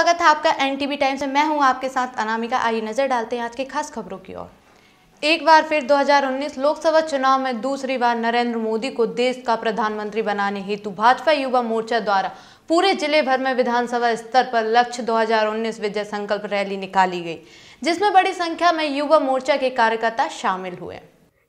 स्वागत है आपका एनटीवी टाइम्स में मैं हूँ आपके साथ अनामिका। आइए नज़र डालते हैं आज की खास खबरों की ओर। एक बार फिर 2019 लोकसभा चुनाव में दूसरी बार नरेंद्र मोदी को देश का प्रधानमंत्री बनाने हेतु भाजपा युवा मोर्चा द्वारा पूरे ज़िले भर में विधानसभा स्तर पर लक्ष्य 2019 विजय संकल्प रैली निकाली गई, जिसमें बड़ी संख्या में युवा मोर्चा के कार्यकर्ता शामिल हुए।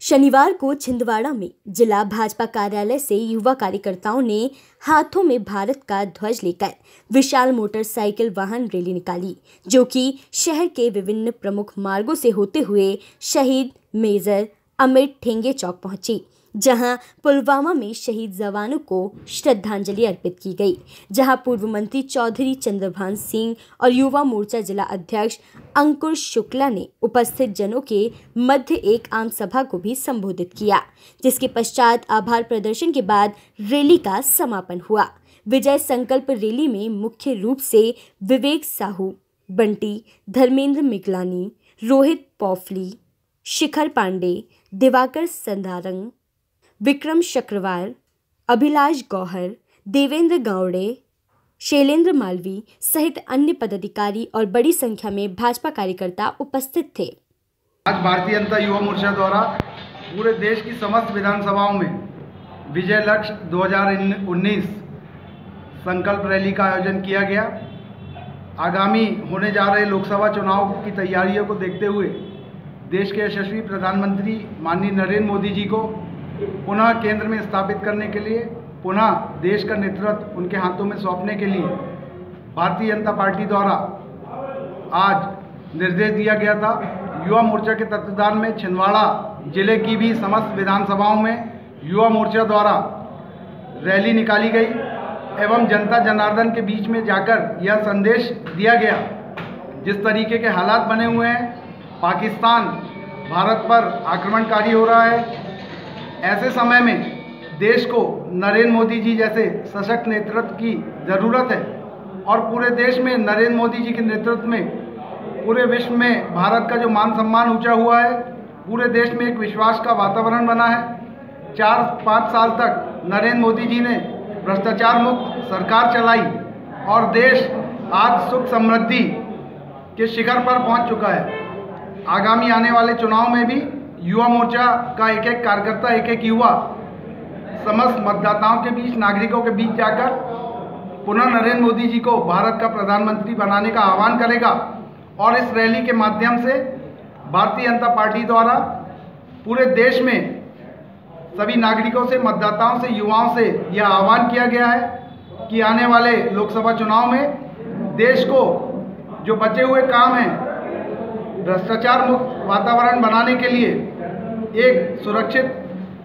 शनिवार को छिंदवाड़ा में जिला भाजपा कार्यालय से युवा कार्यकर्ताओं ने हाथों में भारत का ध्वज लेकर विशाल मोटरसाइकिल वाहन रैली निकाली, जो कि शहर के विभिन्न प्रमुख मार्गों से होते हुए शहीद मेजर अमित ठेंगे चौक पहुँची। जहाँ पुलवामा में शहीद जवानों को श्रद्धांजलि अर्पित की गई, जहाँ पूर्व मंत्री चौधरी चंद्रभान सिंह और युवा मोर्चा जिला अध्यक्ष अंकुर शुक्ला ने उपस्थित जनों के मध्य एक आम सभा को भी संबोधित किया, जिसके पश्चात आभार प्रदर्शन के बाद रैली का समापन हुआ। विजय संकल्प रैली में मुख्य रूप से विवेक साहू, बंटी धर्मेंद्र मिगलानी, रोहित पौफली, शिखर पांडे, दिवाकर संधारंग विक्रम चक्रवाल, अभिलाष गौहर, देवेंद्र गावड़े शैलेंद्र मालवी सहित अन्य पदाधिकारी और बड़ी संख्या में भाजपा कार्यकर्ता उपस्थित थे। आज भारतीय जनता युवा मोर्चा द्वारा पूरे देश की समस्त विधानसभाओं में विजय लक्ष्य 2019 संकल्प रैली का आयोजन किया गया। आगामी होने जा रहे लोकसभा चुनाव की तैयारियों को देखते हुए देश के यशस्वी प्रधानमंत्री माननीय नरेंद्र मोदी जी को पुनः केंद्र में स्थापित करने के लिए, पुनः देश का नेतृत्व उनके हाथों में सौंपने के लिए भारतीय जनता पार्टी द्वारा आज निर्देश दिया गया था। युवा मोर्चा के तत्वदान में छिंदवाड़ा ज़िले की भी समस्त विधानसभाओं में युवा मोर्चा द्वारा रैली निकाली गई एवं जनता जनार्दन के बीच में जाकर यह संदेश दिया गया। जिस तरीके के हालात बने हुए हैं, पाकिस्तान, भारत पर आक्रमणकारी हो रहा है ऐसे समय में देश को नरेंद्र मोदी जी जैसे सशक्त नेतृत्व की ज़रूरत है और पूरे देश में नरेंद्र मोदी जी के नेतृत्व में पूरे विश्व में भारत का जो मान सम्मान ऊँचा हुआ है, पूरे देश में एक विश्वास का वातावरण बना है। चार, पाँच साल तक नरेंद्र मोदी जी ने भ्रष्टाचार मुक्त सरकार चलाई और देश आज सुख समृद्धि के शिखर पर पहुँच चुका है। आगामी आने वाले चुनाव में भी युवा मोर्चा का एक एक कार्यकर्ता एक एक युवा समस्त मतदाताओं के बीच, नागरिकों के बीच जाकर पुनः नरेंद्र मोदी जी को भारत का प्रधानमंत्री बनाने का आह्वान करेगा और इस रैली के माध्यम से भारतीय जनता पार्टी द्वारा पूरे देश में सभी नागरिकों से, मतदाताओं से, युवाओं से यह आह्वान किया गया है कि आने वाले लोकसभा चुनाव में देश को जो बचे हुए काम हैं भ्रष्टाचार मुक्त वातावरण बनाने के लिए एक सुरक्षित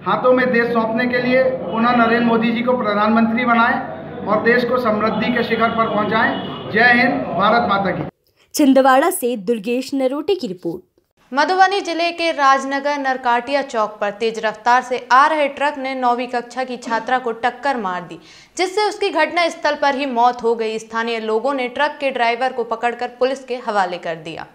हाथों में देश सौंपने के लिए पुनः नरेंद्र मोदी जी को प्रधानमंत्री बनाएँ और देश को समृद्धि के शिखर पर पहुंचाएँ। जय हिंद भारत माता की। छिंदवाड़ा से दुर्गेश नरोटे की रिपोर्ट। मधुबनी ज़िले के राजनगर नरकाटिया चौक पर तेज रफ्तार से आ रहे ट्रक ने नौवीं कक्षा की छात्रा को टक्कर मार दी जिससे उसकी घटना स्थल पर ही मौत हो गई। स्थानीय लोगों ने ट्रक के ड्राइवर को पकड़कर पुलिस के हवाले कर दिया।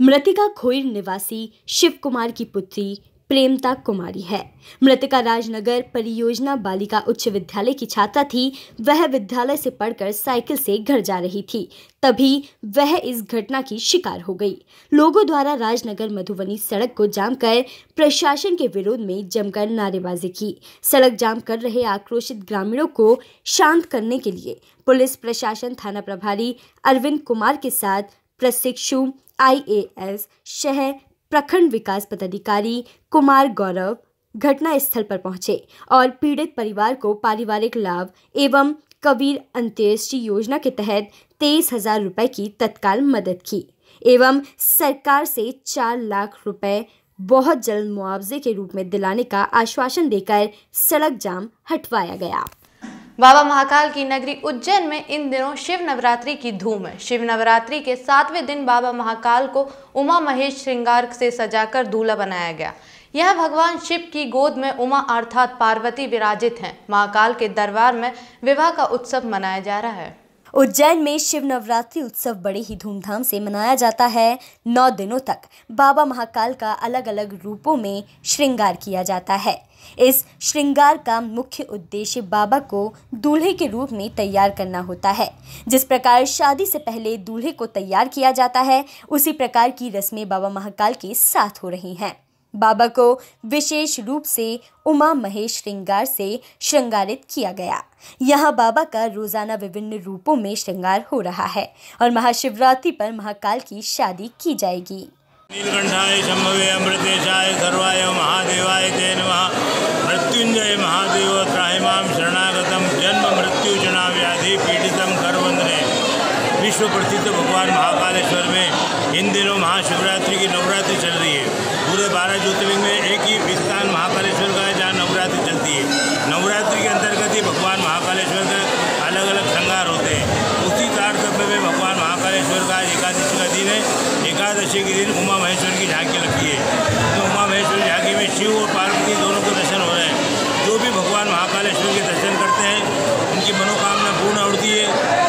मृतिका खोईर निवासी शिव कुमार की पुत्री प्रेमता कुमारी है। मृतिका राजनगर परियोजना बालिका उच्च विद्यालय की छात्रा थी। वह विद्यालय से पढ़कर साइकिल से घर जा रही थी। तभी वह इस घटना की शिकार हो गई। लोगों द्वारा राजनगर मधुबनी सड़क को जाम कर प्रशासन के विरोध में जमकर नारेबाजी की। सड़क जाम कर रहे आक्रोशित ग्रामीणों को शांत करने के लिए पुलिस, प्रशासन, थाना प्रभारी अरविंद कुमार के साथ प्रशिक्षु आईएएस शहर प्रखंड विकास पदाधिकारी कुमार गौरव घटना स्थल पर पहुँचे और पीड़ित परिवार को पारिवारिक लाभ एवं कबीर अंत्येष्टि योजना के तहत तेईस हज़ार रुपये की तत्काल मदद की एवं सरकार से चार लाख रुपए बहुत जल्द मुआवजे के रूप में दिलाने का आश्वासन देकर सड़क जाम हटवाया गया। बाबा महाकाल की नगरी उज्जैन में इन दिनों शिव नवरात्रि की धूम है। शिव नवरात्रि के सातवें दिन बाबा महाकाल को उमा महेश श्रृंगार से सजाकर दूल्हा बनाया गया। यह भगवान शिव की गोद में उमा अर्थात पार्वती विराजित हैं। महाकाल के दरबार में विवाह का उत्सव मनाया जा रहा है। उज्जैन में शिव नवरात्रि उत्सव बड़े ही धूमधाम से मनाया जाता है। नौ दिनों तक बाबा महाकाल का अलग अलग रूपों में श्रृंगार किया जाता है। इस श्रृंगार का मुख्य उद्देश्य बाबा को दूल्हे के रूप में तैयार करना होता है। जिस प्रकार शादी से पहले दूल्हे को तैयार किया जाता है, उसी प्रकार की रस्में बाबा महाकाल के साथ हो रही हैं। बाबा को विशेष रूप से उमा महेश श्रृंगार से श्रृंगारित किया गया। यहाँ बाबा का रोज़ाना विभिन्न रूपों में श्रृंगार हो रहा है और महाशिवरात्रि पर महाकाल की शादी की जाएगी। नीलकंठाय शंभवे अमृतेशाय सर्वाय महादेवाय ते नमः। मृत्युंजय महादेव त्राहिमां शरणागतम जन्म मृत्यु जना व्याधि पीड़ितम कर वंदने विश्व प्रसिद्ध भगवान महाकालेश्वर में इन दिनों महाशिवरात्रि की नवरात्रि चल रही है। पूरे बारह ज्योतिर्लिंग में एक ही स्थान महाकालेश्वर का है, जहाँ नवरात्रि चलती है। नवरात्रि के अंतर्गत ही भगवान महाकालेश्वर के अलग अलग श्रृंगार होते हैं। उसी तारतम्य में भगवान महाकालेश्वर का एकादशी का दिन है। एकादशी के दिन उमा महेश्वर की झांकी लगती है। तो उमा महेश्वर की झांकी में शिव और पार्वती दोनों के दर्शन हो रहे हैं। जो भी भगवान महाकालेश्वर के दर्शन करते हैं, उनकी मनोकामना पूर्ण होती है।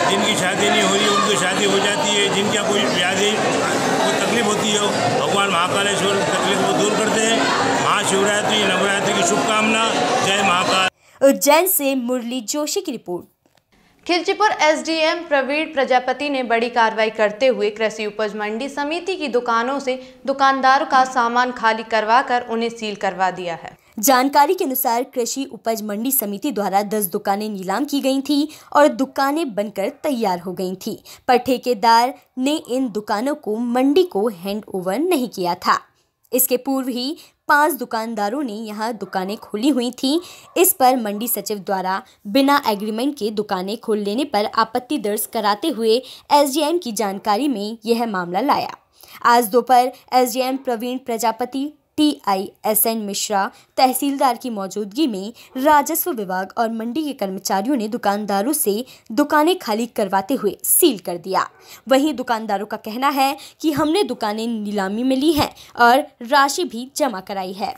जिनकी शादी नहीं हो रही, उनकी शादी हो जाती है। जिनका कोई व्याधि, कोई तकलीफ़ होती है, भगवान महाकालेश्वर तकलीफ़ को दूर करते हैं। महाशिवरात्रि, नवरात्रि की शुभकामना। जय महाकाल। उज्जैन से मुरली जोशी की रिपोर्ट। खिलचीपुर एसडीएम प्रवीण प्रजापति ने बड़ी कार्रवाई करते हुए कृषि उपज मंडी समिति की दुकानों से दुकानदारों का सामान खाली करवाकर उन्हें सील करवा दिया है। जानकारी के अनुसार कृषि उपज मंडी समिति द्वारा 10 दुकानें नीलाम की गई थी और दुकानें बनकर तैयार हो गई थी, पर ठेकेदार ने इन दुकानों को मंडी को हैंड ओवर नहीं किया था। इसके पूर्व ही पाँच दुकानदारों ने यहाँ दुकानें खोली हुई थी। इस पर मंडी सचिव द्वारा बिना एग्रीमेंट के दुकानें खोल लेने पर आपत्ति दर्ज कराते हुए एसडीएम की जानकारी में यह मामला लाया। आज दोपहर SDM Praveen Prajapati T I S N Mishra तहसीलदार की मौजूदगी में राजस्व विभाग और मंडी के कर्मचारियों ने दुकानदारों से दुकानें खाली करवाते हुए सील कर दिया। वहीं दुकानदारों का कहना है कि हमने दुकानें नीलामी में ली हैं और राशि भी जमा कराई है।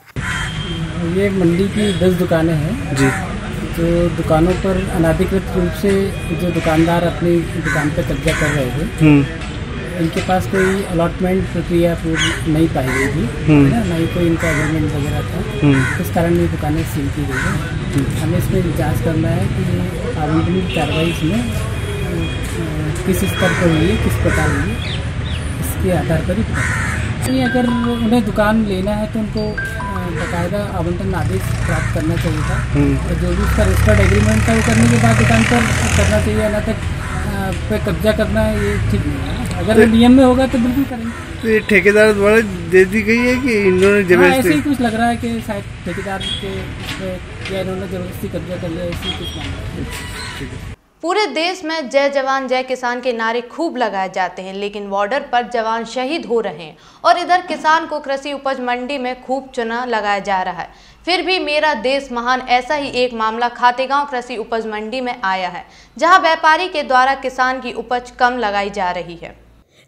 ये मंडी की दस दुकानें हैं। जी। जो दुकानों पर अनाधिकृत रूप से जो दुकानदार अपनी दुकान पर कब्जा कर रहे थे इनके पास कोई अलॉटमेंट प्रक्रिया पूरी नहीं पाई गई थी है ना? नहीं कोई इनका एग्रीमेंट वगैरह था। इस कारण ये दुकानें सील की गई है। हमें इसमें जाँच करना है कि आवंटन कार्रवाई इसमें किस स्तर पर हुई है किस प्रकार हुई इसके आधार पर ही नहीं अगर उन्हें दुकान लेना है तो उनको बाकायदा आवंटन आदेश प्राप्त करना चाहिए था। और जो भी उसका रजिस्टर्ड एग्रीमेंट था वो करने के बाद दुकान पर करना चाहिए अनातक तक पे कब्जा करना ये ठीक नहीं है। अगर नियम में होगा तो बिल्कुल करेंगे। तो ये ठेकेदार द्वारा दे दी गई है कि इन्होंने हाँ, ऐसे ही कुछ लग रहा है कि शायद ठेकेदार के या इन्होंने ज़बरदस्ती कब्जा कर लिया ऐसी कुछ मामला पूरे देश में जय जवान जय किसान के नारे खूब लगाए जाते हैं लेकिन बॉर्डर पर जवान शहीद हो रहे हैं और इधर किसान को कृषि उपज मंडी में खूब चुना लगाया जा रहा है। फिर भी मेरा देश महान ऐसा ही एक मामला खातेगांव कृषि उपज मंडी में आया है जहाँ व्यापारी के द्वारा किसान की उपज कम लगाई जा रही है।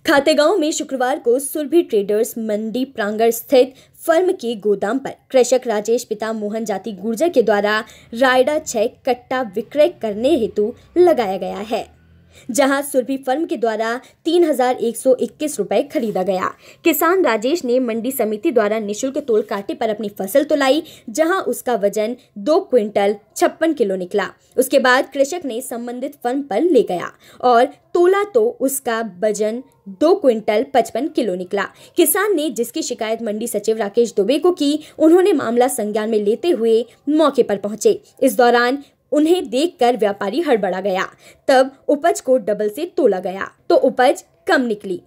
खातेगांव में शुक्रवार को सुरभि ट्रेडर्स मंडी प्रांगण स्थित फर्म के गोदाम पर कृषक राजेश पिता मोहन जाति गुर्जर के द्वारा रायडा छह कट्टा विक्रय करने हेतु लगाया गया है। जहाँ सुरभि फर्म के द्वारा तीन हज़ार एक सौ इक्कीस रुपए खरीदा गया। किसान राजेश ने मंडी समिति द्वारा निशुल्क तोल कांटे पर अपनी फ़सल तुलाई जहाँ उसका वज़न दो क्विंटल छप्पन किलो निकला। उसके बाद कृषक ने संबंधित फर्म पर ले गया और तोला तो उसका वज़न दो क्विंटल पचपन किलो निकला। किसान ने जिसकी शिकायत मंडी सचिव राकेश दुबे को की, उन्होंने मामला संज्ञान में लेते हुए मौके पर पहुँचे। इस दौरान उन्हें देखकर व्यापारी हड़बड़ा गया। तब उपज को डबल से तोला गया। तो उपज कम निकली।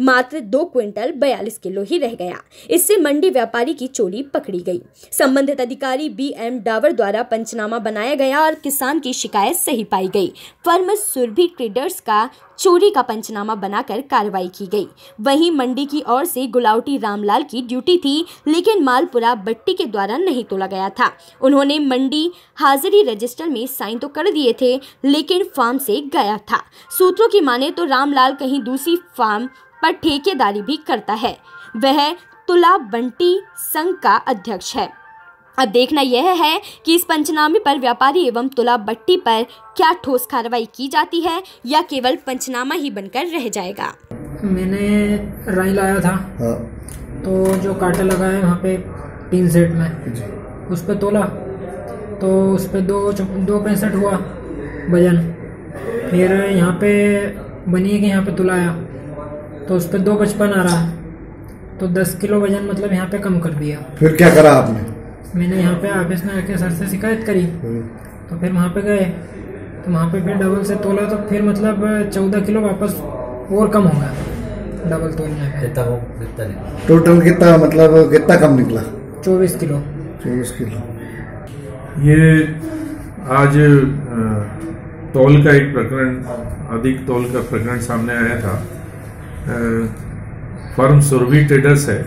मात्र दो क्विंटल बयालीस किलो ही रह गया। इससे मंडी व्यापारी की चोरी पकड़ी गई। संबंधित अधिकारी बी एम डावर द्वारा पंचनामा बनाया गया और किसान की शिकायत सही पाई गई। फर्म सुरभि ट्रेडर्स का चोरी का पंचनामा बनाकर कार्रवाई की गई। वहीं मंडी की ओर से गुलावटी रामलाल की ड्यूटी थी, लेकिन मालपुरा बट्टी के द्वारा नहीं तोला गया था। उन्होंने मंडी हाजिरी रजिस्टर में साइन तो कर दिए थे, लेकिन फार्म से गया था। सूत्रों की माने तो रामलाल कहीं दूसरी फार्म पर ठेकेदारी भी करता है। वह तुला बंटी संघ का अध्यक्ष है। अब देखना यह है कि इस पंचनामे पर व्यापारी एवं तुला बट्टी पर क्या ठोस कार्रवाई की जाती है या केवल पंचनामा ही बनकर रह जाएगा? मैंने राई लाया था। तो जो कांटा लगा है वहाँ पे तीन सेट में। उस पर तोला। तो उस पर दो दो पैंसठ हुआ वज़न। फिर यहाँ पे बनिए कि यहाँ पे तुलाया तो उस पर दो पचपन आ रहा है। तो दस किलो वज़न मतलब यहाँ पे कम कर दिया। फिर क्या करा आपने? मैंने यहाँ पे ऑफ़िस में आके सर से शिकायत करी। तो फिर वहाँ पे गए। तो वहाँ पे फिर डबल से तोला तो फिर मतलब चौदह किलो वापस और कम हो गया डबल तोलने में। टोटल कितना मतलब कितना कम निकला? चौबीस किलो। चौबीस किलो। ये आज तौल का एक प्रकरण अधिक तौल का प्रकरण सामने आया था। फर्म सुरभि ट्रेडर्स है।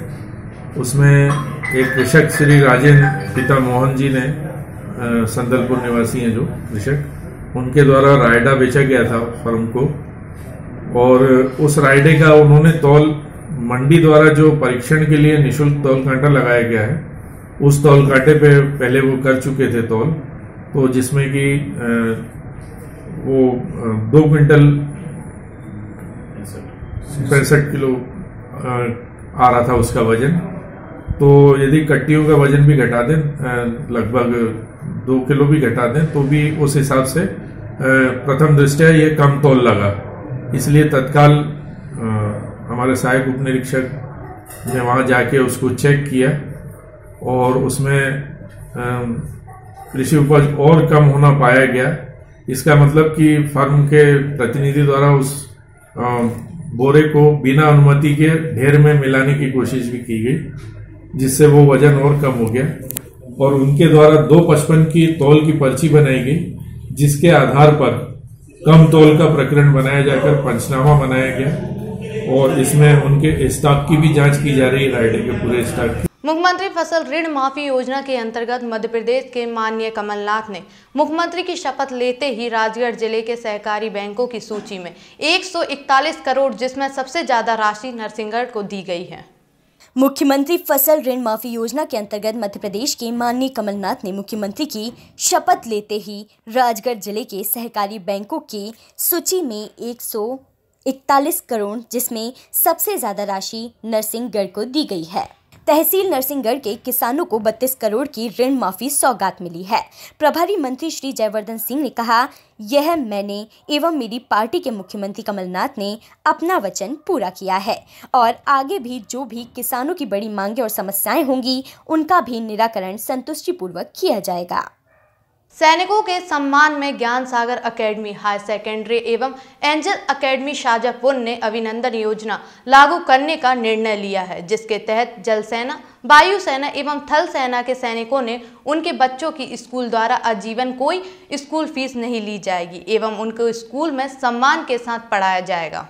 उसमें एक कृषक श्री राजेंद्र पिता मोहन जी ने संदलपुर निवासी हैं जो कृषक, उनके द्वारा रायडा बेचा गया था फर्म को। और उस रायडे का उन्होंने तौल, मंडी द्वारा जो परीक्षण के लिए निशुल्क तौल कांटा लगाया गया है, उस तौल कांटे पे पहले वो कर चुके थे तौल। तो जिसमें कि वो दो क्विंटल पैंसठ किलो आ रहा था उसका वज़न। तो यदि कट्टियों का वज़न भी घटा दें लगभग दो किलो भी घटा दें तो भी उस हिसाब से प्रथम दृष्टया ये कम तोल लगा। इसलिए तत्काल हमारे सहायक उप निरीक्षक ने वहाँ जाके उसको चेक किया और उसमें कृषि उपज और कम होना पाया गया। इसका मतलब कि फर्म के प्रतिनिधि द्वारा उस बोरे को बिना अनुमति के ढेर में मिलाने की कोशिश भी की गई। जिससे वो वज़न और कम हो गया और उनके द्वारा दो पचपन की तौल की पर्ची बनाई गई, जिसके आधार पर कम तौल का प्रकरण बनाया जाकर पंचनामा बनाया गया और इसमें उनके स्टॉक की भी जाँच की जा रही है राइडर के पूरे स्टॉक की। मुख्यमंत्री फ़सल ऋण माफ़ी योजना के अंतर्गत मध्य प्रदेश के माननीय कमलनाथ ने मुख्यमंत्री की शपथ लेते ही राजगढ़ ज़िले के सहकारी बैंकों की सूची में 141 करोड़, जिसमें सबसे ज़्यादा राशि नरसिंहगढ़ को दी गई है। मुख्यमंत्री फ़सल ऋण माफ़ी योजना के अंतर्गत मध्य प्रदेश के माननीय कमलनाथ ने मुख्यमंत्री की शपथ लेते ही राजगढ़ ज़िले के सहकारी बैंकों की सूची में 141 करोड़, जिसमें सबसे ज़्यादा राशि नरसिंहगढ़ को दी गई है। तहसील नरसिंहगढ़ के किसानों को 32 करोड़ की ऋण माफ़ी सौगात मिली है। प्रभारी मंत्री श्री जयवर्धन सिंह ने कहा, यह मैंने एवं मेरी पार्टी के मुख्यमंत्री कमलनाथ ने अपना वचन पूरा किया है और आगे भी जो भी किसानों की बड़ी मांगे और समस्याएँ होंगी, उनका भी निराकरण संतुष्टिपूर्वक किया जाएगा। सैनिकों के सम्मान में Gyan Sagar academy high secondary एवं एंजल अकेडमी शाजापुर ने अभिनंदन योजना लागू करने का निर्णय लिया है, जिसके तहत जल सेना वायु सेना एवं थल सेना के सैनिकों ने उनके बच्चों की स्कूल द्वारा आजीवन कोई स्कूल फ़ीस नहीं ली जाएगी एवं उनको स्कूल में सम्मान के साथ पढ़ाया जाएगा।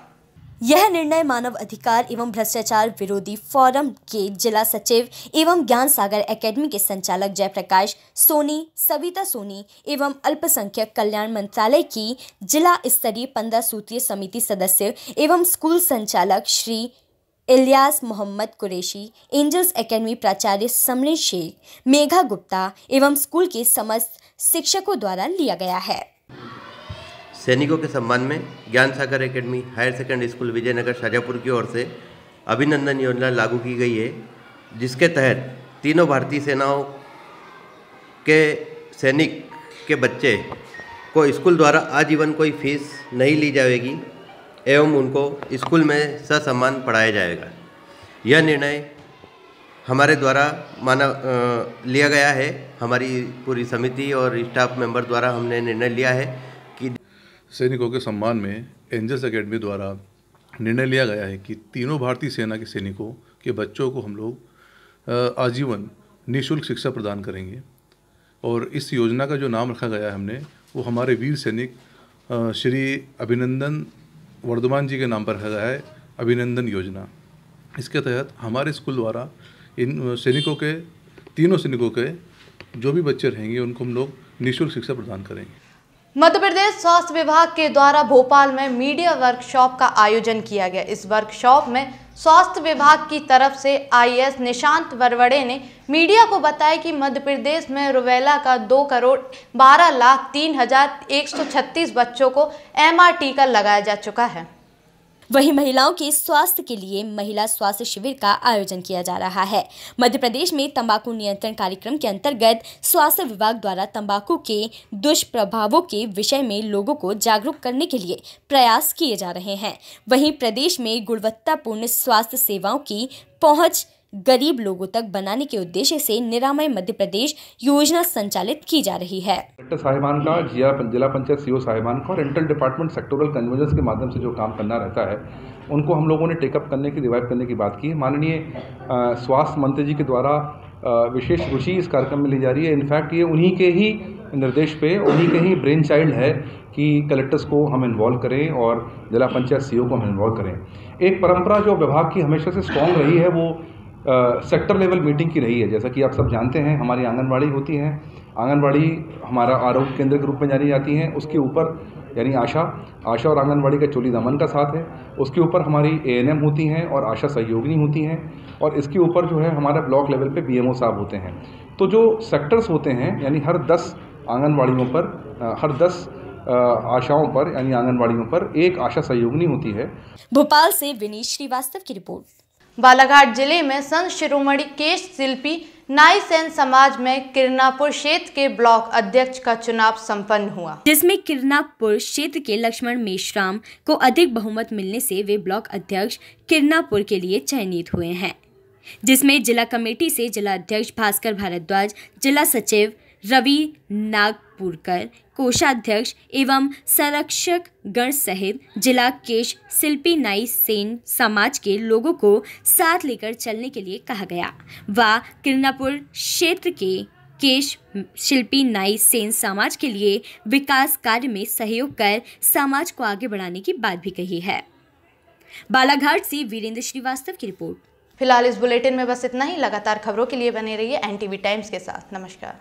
यह निर्णय मानव अधिकार एवं भ्रष्टाचार विरोधी फोरम के जिला सचिव एवं ज्ञान सागर एकेडमी के संचालक जयप्रकाश सोनी, सविता सोनी एवं अल्पसंख्यक कल्याण मंत्रालय की जिला स्तरीय पंद्रह सूत्रीय समिति सदस्य एवं स्कूल संचालक श्री इलियास मोहम्मद कुरैशी, एंजल्स एकेडमी प्राचार्य समरेश शेख, मेघा गुप्ता एवं स्कूल के समस्त शिक्षकों द्वारा लिया गया है। सैनिकों के सम्मान में Gyan Sagar academy, higher secondary school Vijaynagar, Shajapur की ओर से अभिनंदन योजना लागू की गई है, जिसके तहत तीनों भारतीय सेनाओं के सैनिक के बच्चे को स्कूल द्वारा आजीवन कोई फ़ीस नहीं ली जाएगी एवं उनको स्कूल में ससम्मान पढ़ाया जाएगा। यह निर्णय हमारे द्वारा माना लिया गया है। हमारी पूरी समिति और स्टाफ मेंबर द्वारा हमने निर्णय लिया है। सैनिकों के सम्मान में एंजल्स अकेडमी द्वारा निर्णय लिया गया है कि तीनों भारतीय सेना के सैनिकों के बच्चों को हम लोग आजीवन निःशुल्क शिक्षा प्रदान करेंगे। और इस योजना का जो नाम रखा गया है हमने, वो हमारे वीर सैनिक श्री अभिनंदन वर्धमान जी के नाम पर रखा गया है, अभिनंदन योजना। इसके तहत हमारे स्कूल द्वारा इन सैनिकों के, तीनों सैनिकों के जो भी बच्चे रहेंगे, उनको हम लोग निःशुल्क शिक्षा प्रदान करेंगे। मध्य प्रदेश स्वास्थ्य विभाग के द्वारा भोपाल में मीडिया वर्कशॉप का आयोजन किया गया। इस वर्कशॉप में स्वास्थ्य विभाग की तरफ़ से आईएएस निशांत वरवड़े ने मीडिया को बताया कि मध्य प्रदेश में रुबेला का दो करोड़ बारह लाख तीन हज़ार एक सौ छत्तीस बच्चों को एमआर टीका लगाया जा चुका है। वहीं महिलाओं के स्वास्थ्य के लिए महिला स्वास्थ्य शिविर का आयोजन किया जा रहा है। मध्य प्रदेश में तंबाकू नियंत्रण कार्यक्रम के अंतर्गत स्वास्थ्य विभाग द्वारा तंबाकू के दुष्प्रभावों के विषय में लोगों को जागरूक करने के लिए प्रयास किए जा रहे हैं। वहीं प्रदेश में गुणवत्तापूर्ण स्वास्थ्य सेवाओं की पहुँच गरीब लोगों तक बनाने के उद्देश्य से निरामय मध्य प्रदेश योजना संचालित की जा रही है। कलेक्टर साहिबान का जिला पंचायत सीओ साहिबान का और इंटर डिपार्टमेंट सेक्टोरल कन्वर्जेंस के माध्यम से जो काम करना रहता है, उनको हम लोगों ने टेकअप करने की, रिवाइव करने की बात की है। माननीय स्वास्थ्य मंत्री जी के द्वारा विशेष रुचि इस कार्यक्रम में ली जा रही है। इनफैक्ट ये उन्हीं के ही निर्देश पे, उन्हीं के ही ब्रेन चाइल्ड है कि कलेक्टर्स को हम इन्वॉल्व करें और जिला पंचायत सीओ को हम इन्वॉल्व करें। एक परंपरा जो विभाग की हमेशा से स्ट्रॉन्ग रही है, वो सेक्टर लेवल मीटिंग की रही है। जैसा कि आप सब जानते हैं, हमारी आंगनबाड़ी होती हैं। आंगनबाड़ी हमारा आरोग्य केंद्र के रूप में जानी जाती हैं। उसके ऊपर, यानी आशा आशा और आंगनबाड़ी का चोली दमन का साथ है। उसके ऊपर हमारी एएनएम होती हैं और आशा सहयोगिनी होती हैं। और इसके ऊपर जो है, हमारा ब्लॉक लेवल पे बीएमओ साहब होते हैं। तो जो सेक्टर्स होते हैं, यानी हर दस आंगनबाड़ियों पर हर दस आशाओं पर, यानी आंगनबाड़ियों पर एक आशा सहयोगिनी होती है। भोपाल से विनीत श्रीवास्तव की रिपोर्ट। बालाघाट ज़िले में संत शिरोमणि केश शिल्पी नाई सेन समाज में किरनापुर क्षेत्र के ब्लॉक अध्यक्ष का चुनाव संपन्न हुआ। जिसमें किरनापुर क्षेत्र के लक्ष्मण मेश्राम को अधिक बहुमत मिलने से वे ब्लॉक अध्यक्ष किरनापुर के लिए चयनित हुए हैं, जिसमें जिला कमेटी से जिला अध्यक्ष भास्कर भारद्वाज, जिला सचिव रवि नागपुरकर, कोषाध्यक्ष एवं संरक्षक गण सहित जिला केश शिल्पी नाई सेन समाज के लोगों को साथ लेकर चलने के लिए कहा गया। व किरनापुर क्षेत्र के केश शिल्पी नाई सेन समाज के लिए विकास कार्य में सहयोग कर समाज को आगे बढ़ाने की बात भी कही है। बालाघाट से वीरेंद्र श्रीवास्तव की रिपोर्ट। फ़िलहाल इस बुलेटिन में बस इतना ही। लगातार खबरों के लिए बने रहिए एनटीवी टाइम्स के साथ। नमस्कार।